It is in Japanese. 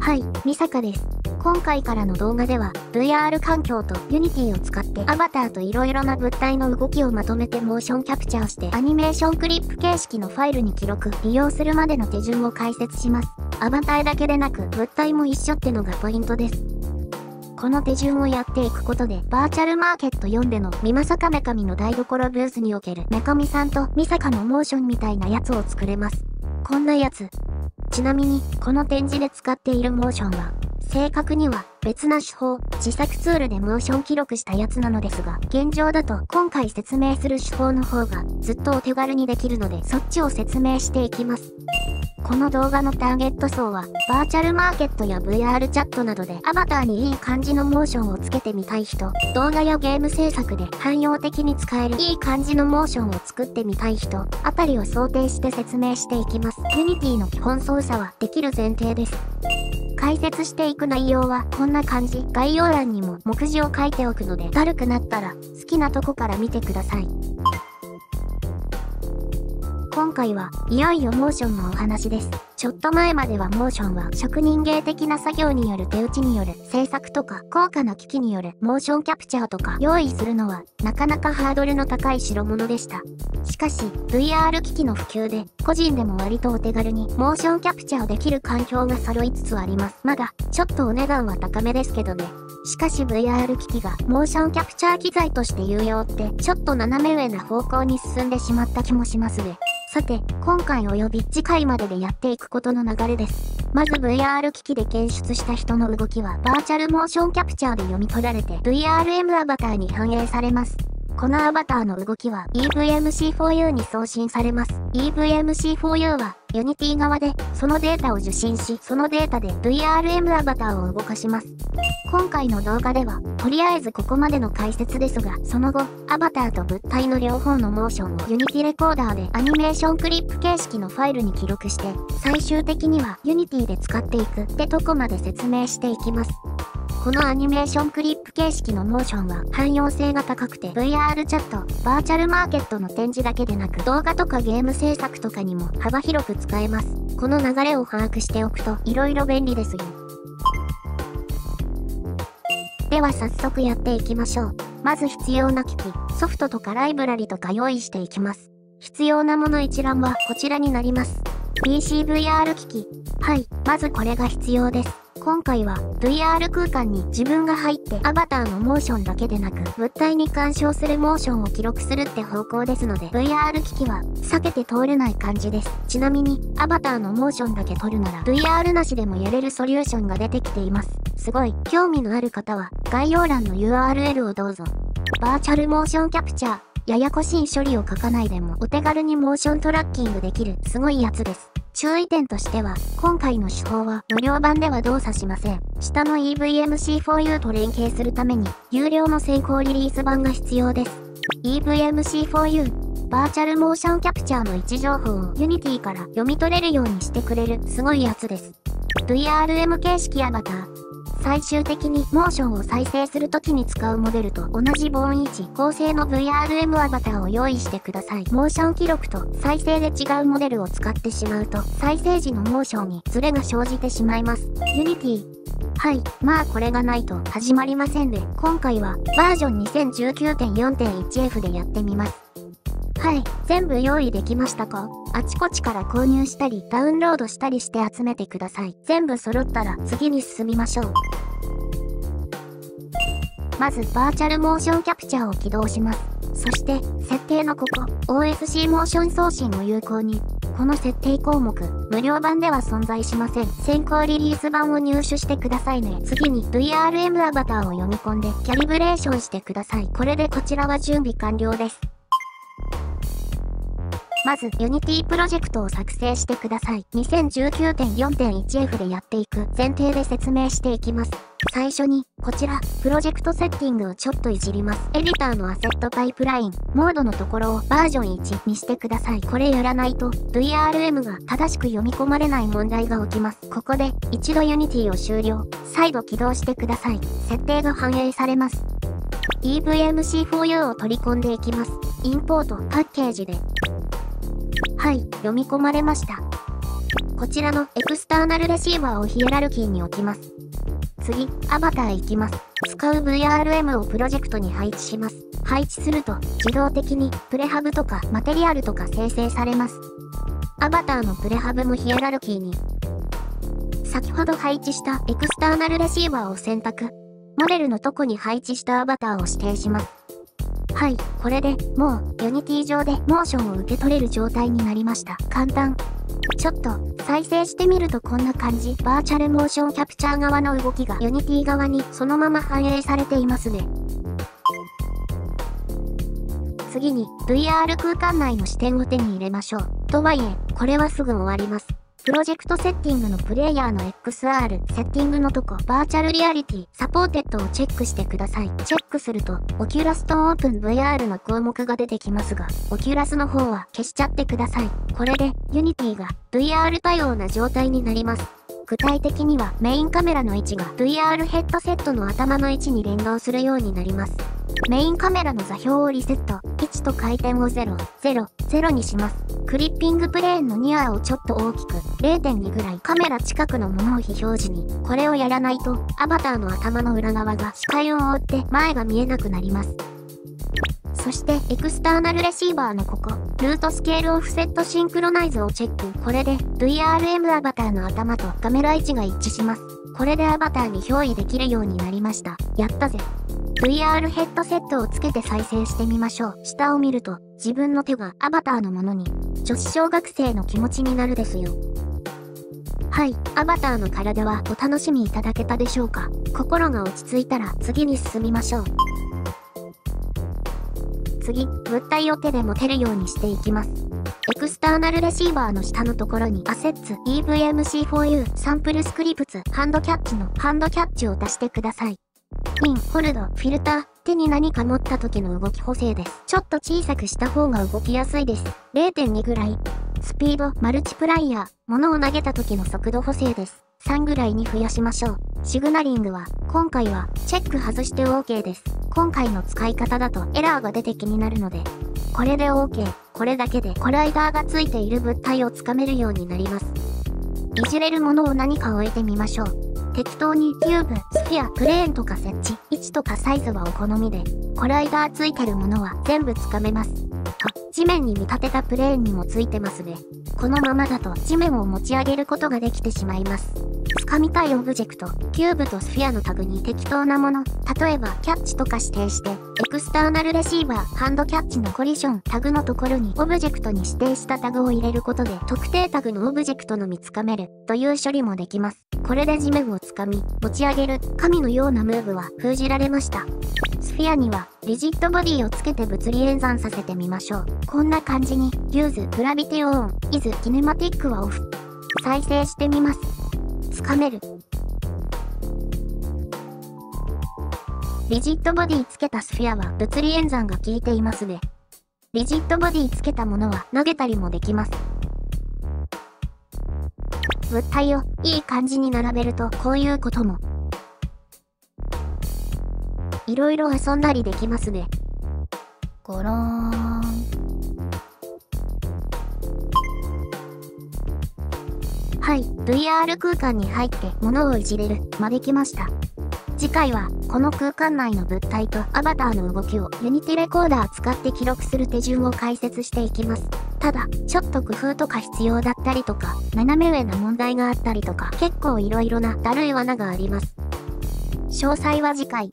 はい、みさかです。今回からの動画では VR 環境と Unity を使ってアバターと色々な物体の動きをまとめてモーションキャプチャーしてアニメーションクリップ形式のファイルに記録、利用するまでの手順を解説します。アバターだけでなく物体も一緒ってのがポイントです。この手順をやっていくことで、バーチャルマーケット4でのミマサカメカミの台所ブースにおけるメカミさんとミサカのモーションみたいなやつを作れます。こんなやつ。ちなみに、この展示で使っているモーションは、正確には別な手法、自作ツールでモーション記録したやつなのですが、現状だと今回説明する手法の方がずっとお手軽にできるので、そっちを説明していきます。この動画のターゲット層は、バーチャルマーケットや VR チャットなどでアバターにいい感じのモーションをつけてみたい人、動画やゲーム制作で汎用的に使えるいい感じのモーションを作ってみたい人、あたりを想定して説明していきます。Unity の基本操作はできる前提です。解説していく内容はこんな感じ。概要欄にも目次を書いておくので、だるくなったら好きなとこから見てください。今回はいよいよモーションのお話です。ちょっと前まではモーションは職人芸的な作業による手打ちによる制作とか高価な機器によるモーションキャプチャーとか用意するのはなかなかハードルの高い代物でした。しかし VR 機器の普及で個人でも割とお手軽にモーションキャプチャーできる環境が揃いつつあります。まだちょっとお値段は高めですけどね。しかし VR 機器がモーションキャプチャー機材として有用ってちょっと斜め上な方向に進んでしまった気もしますね。さて、今回及び次回まででやっていくことの流れです。まず VR 機器で検出した人の動きはバーチャルモーションキャプチャーで読み取られて VRM アバターに反映されます。このアバターの動きは EVMC4U に送信されます。EVMC4U は Unity 側でそのデータを受信し、そのデータで VRM アバターを動かします。今回の動画では、とりあえずここまでの解説ですが、その後、アバターと物体の両方のモーションを Unity レコーダーでアニメーションクリップ形式のファイルに記録して、最終的には Unity で使っていくってとこまで説明していきます。このアニメーションクリップ形式のモーションは汎用性が高くて VR チャット、バーチャルマーケットの展示だけでなく動画とかゲーム制作とかにも幅広く使えます。この流れを把握しておくと色々便利ですよ。では早速やっていきましょう。まず必要な機器、ソフトとかライブラリとか用意していきます。必要なもの一覧はこちらになります。PCVR 機器。はい、まずこれが必要です。今回は VR 空間に自分が入ってアバターのモーションだけでなく物体に干渉するモーションを記録するって方向ですので VR 機器は避けて通れない感じです。ちなみにアバターのモーションだけ撮るなら VR なしでもやれるソリューションが出てきています。すごい、興味のある方は概要欄の URL をどうぞ。バーチャルモーションキャプチャー。ややこしい処理を書かないでもお手軽にモーショントラッキングできるすごいやつです。注意点としては、今回の手法は無料版では動作しません。下の EVMC4U と連携するために、有料の先行リリース版が必要です。EVMC4U、バーチャルモーションキャプチャーの位置情報を Unity から読み取れるようにしてくれるすごいやつです。VRM 形式アバター。最終的にモーションを再生するときに使うモデルと同じボーン位置構成の VRM アバターを用意してください。モーション記録と再生で違うモデルを使ってしまうと再生時のモーションにズレが生じてしまいます。Unity はい。まあこれがないと始まりませんで、今回はバージョン 2019.4.1F でやってみます。はい。全部用意できましたか？あちこちから購入したり、ダウンロードしたりして集めてください。全部揃ったら次に進みましょう。まず、バーチャルモーションキャプチャーを起動します。そして、設定のここ、OSC モーション送信を有効に。この設定項目、無料版では存在しません。先行リリース版を入手してくださいね。次に VRM アバターを読み込んで、キャリブレーションしてください。これでこちらは準備完了です。まず、Unity プロジェクトを作成してください。2019.4.1F でやっていく前提で説明していきます。最初に、こちら、プロジェクトセッティングをちょっといじります。エディターのアセットパイプライン、モードのところをバージョン1にしてください。これやらないと、VRM が正しく読み込まれない問題が起きます。ここで、一度 Unity を終了、再度起動してください。設定が反映されます。EVMC4U を取り込んでいきます。インポート、パッケージで、はい、読み込まれました。こちらのエクスターナルレシーバーをヒエラルキーに置きます。次、アバター行きます。使う VRM をプロジェクトに配置します。配置すると、自動的にプレハブとかマテリアルとか生成されます。アバターのプレハブもヒエラルキーに。先ほど配置したエクスターナルレシーバーを選択。モデルのとこに配置したアバターを指定します。はい、これでもう Unity 上でモーションを受け取れる状態になりました。簡単。ちょっと再生してみるとこんな感じ。バーチャルモーションキャプチャー側の動きが Unity 側にそのまま反映されていますね。次に VR 空間内の視点を手に入れましょう。とはいえ、これはすぐ終わります。プロジェクトセッティングのプレイヤーの XR、セッティングのとこ、バーチャルリアリティ、サポーテッドをチェックしてください。チェックすると、オキュラスとオープン VR の項目が出てきますが、 Oculus の方は消しちゃってください。これで、Unity が VR 対応な状態になります。具体的にはメインカメラの位置が VR ヘッドセットの頭の位置に連動するようになります。メインカメラの座標をリセット、位置と回転を0、0、0にします。クリッピングプレーンのニアをちょっと大きく、0.2ぐらいカメラ近くのものを非表示に、これをやらないと、アバターの頭の裏側が視界を覆って前が見えなくなります。そして、エクスターナルレシーバーのここ、ルートスケールオフセットシンクロナイズをチェック。これで、VRM アバターの頭とカメラ位置が一致します。これでアバターに憑依できるようになりました。やったぜ。VR ヘッドセットをつけて再生してみましょう。下を見ると、自分の手がアバターのものに、女子小学生の気持ちになるですよ。はい、アバターの体はお楽しみいただけたでしょうか心が落ち着いたら次に進みましょう。次、物体を手で持てるようにしていきます。エクスターナルレシーバーの下のところに Assets EVMC4U サンプルスクリプツハンドキャッチのハンドキャッチを出してください。ピン、ホルド、フィルター、手に何か持った時の動き補正です。ちょっと小さくした方が動きやすいです。0.2ぐらい。スピード、マルチプライヤー、物を投げた時の速度補正です。3ぐらいに増やしましょう。シグナリングは、今回は、チェック外して OK です。今回の使い方だとエラーが出て気になるので、これで OK。これだけでコライダーがついている物体をつかめるようになります。いじれるものを何か置いてみましょう。適当にキューブ、スフィア、プレーンとか設置、位置とかサイズはお好みで、コライダーついてるものは全部つかめます。あ、地面に見立てたプレーンにもついてますね。このままだと地面を持ち上げることができてしまいます。掴みたいオブジェクト、キューブとスフィアのタグに適当なもの、例えば Catch とか指定して、 External Receiver Hand Catch の Collision Tag のところにオブジェクトに指定したタグを入れることで、特定タグのオブジェクトのみつかめる、という処理もできます。これで地面をつかみ、持ち上げる、神のようなムーブは封じられました。スフィアには、 Rigidbody をつけて物理演算させてみましょう。こんな感じに、 Use Gravity オン、 Is Kinematic はオフ。再生してみます。つかめる。リジットボディつけたスフィアは物理演算が効いていますね。リジットボディつけたものは投げたりもできます。物体をいい感じに並べるとこういうことも。いろいろ遊んだりできますね。ゴローン。はい、VR 空間に入って物をいじれる、まできました。次回は、この空間内の物体とアバターの動きを Unity Recorder 使って記録する手順を解説していきます。ただ、ちょっと工夫とか必要だったりとか、斜め上な問題があったりとか、結構いろいろなだるい罠があります。詳細は次回。